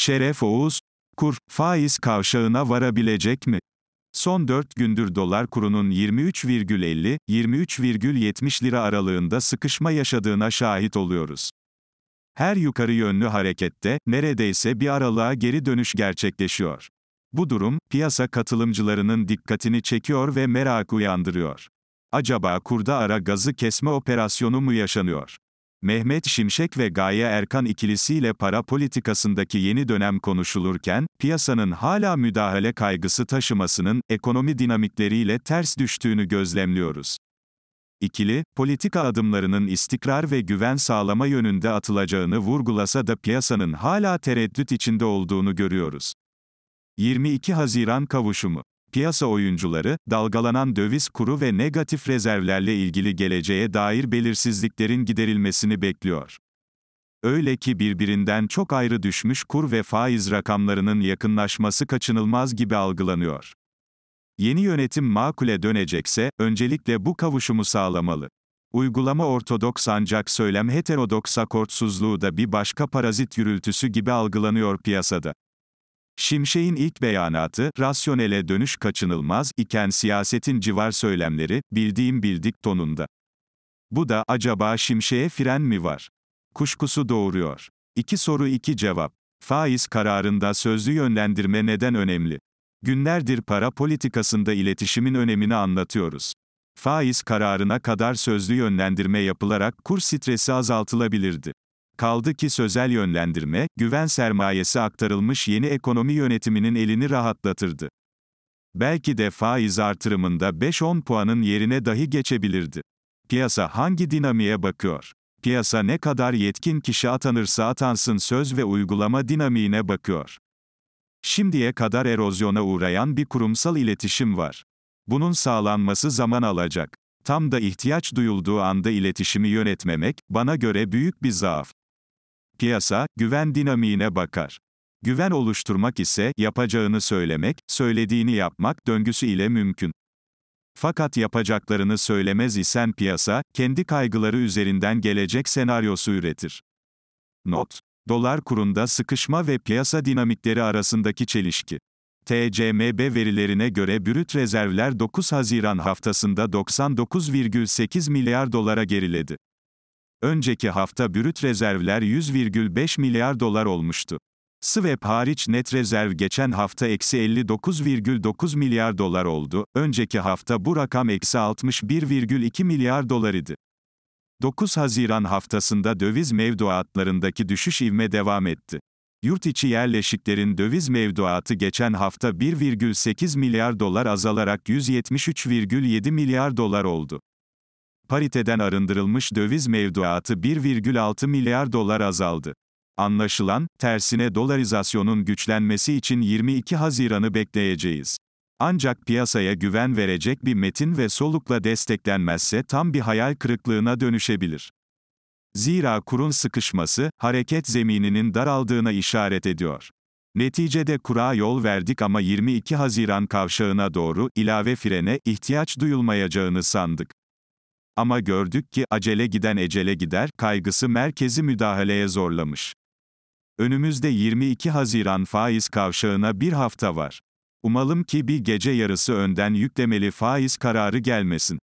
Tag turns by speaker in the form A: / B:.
A: Şeref Oğuz, kur, faiz kavşağına varabilecek mi? Son 4 gündür dolar kurunun 23,50, 23,70 lira aralığında sıkışma yaşadığına şahit oluyoruz. Her yukarı yönlü harekette, neredeyse bir aralığa geri dönüş gerçekleşiyor. Bu durum, piyasa katılımcılarının dikkatini çekiyor ve merak uyandırıyor. Acaba kurda ara gazı kesme operasyonu mu yaşanıyor? Mehmet Şimşek ve Gaye Erkan ikilisiyle para politikasındaki yeni dönem konuşulurken, piyasanın hala müdahale kaygısı taşımasının, ekonomi dinamikleriyle ters düştüğünü gözlemliyoruz. İkili, politika adımlarının istikrar ve güven sağlama yönünde atılacağını vurgulasa da piyasanın hala tereddüt içinde olduğunu görüyoruz. 22 Haziran kavuşumu Piyasa oyuncuları, dalgalanan döviz kuru ve negatif rezervlerle ilgili geleceğe dair belirsizliklerin giderilmesini bekliyor. Öyle ki birbirinden çok ayrı düşmüş kur ve faiz rakamlarının yakınlaşması kaçınılmaz gibi algılanıyor. Yeni yönetim makule dönecekse, öncelikle bu kavuşumu sağlamalı. Uygulama ortodoks ancak söylem heterodoks akortsuzluğu da bir başka parazit yürültüsü gibi algılanıyor piyasada. Şimşek'in ilk beyanatı, rasyonele dönüş kaçınılmaz iken siyasetin civar söylemleri, bildiğim bildik tonunda. Bu da, acaba Şimşek'e fren mi var? Kuşkusu doğuruyor. İki soru iki cevap. Faiz kararında sözlü yönlendirme neden önemli? Günlerdir para politikasında iletişimin önemini anlatıyoruz. Faiz kararına kadar sözlü yönlendirme yapılarak kur stresi azaltılabilirdi. Kaldı ki sözel yönlendirme, güven sermayesi aktarılmış yeni ekonomi yönetiminin elini rahatlatırdı. Belki de faiz artırımında 5-10 puanın yerine dahi geçebilirdi. Piyasa hangi dinamiğe bakıyor? Piyasa ne kadar yetkin kişi atanırsa atansın söz ve uygulama dinamiğine bakıyor. Şimdiye kadar erozyona uğrayan bir kurumsal iletişim var. Bunun sağlanması zaman alacak. Tam da ihtiyaç duyulduğu anda iletişimi yönetmemek, bana göre büyük bir zaaf. Piyasa, güven dinamiğine bakar. Güven oluşturmak ise, yapacağını söylemek, söylediğini yapmak döngüsü ile mümkün. Fakat yapacaklarını söylemez isen piyasa, kendi kaygıları üzerinden gelecek senaryosu üretir. Not. Dolar kurunda sıkışma ve piyasa dinamikleri arasındaki çelişki. TCMB verilerine göre brüt rezervler 9 Haziran haftasında 99,8 milyar dolara geriledi. Önceki hafta brüt rezervler 100,5 milyar dolar olmuştu. Swap hariç net rezerv geçen hafta eksi 59,9 milyar dolar oldu, önceki hafta bu rakam eksi 61,2 milyar dolar idi. 9 Haziran haftasında döviz mevduatlarındaki düşüş ivme devam etti. Yurt içi yerleşiklerin döviz mevduatı geçen hafta 1,8 milyar dolar azalarak 173,7 milyar dolar oldu pariteden arındırılmış döviz mevduatı 1,6 milyar dolar azaldı. Anlaşılan, tersine dolarizasyonun güçlenmesi için 22 Haziran'ı bekleyeceğiz. Ancak piyasaya güven verecek bir metin ve solukla desteklenmezse tam bir hayal kırıklığına dönüşebilir. Zira kurun sıkışması, hareket zemininin daraldığına işaret ediyor. Neticede kura yol verdik ama 22 Haziran kavşağına doğru ilave frene ihtiyaç duyulmayacağını sandık. Ama gördük ki acele giden ecele gider kaygısı merkezi müdahaleye zorlamış. Önümüzde 22 Haziran faiz kavşağına bir hafta var. Umalım ki bir gece yarısı önden yüklemeli faiz kararı gelmesin.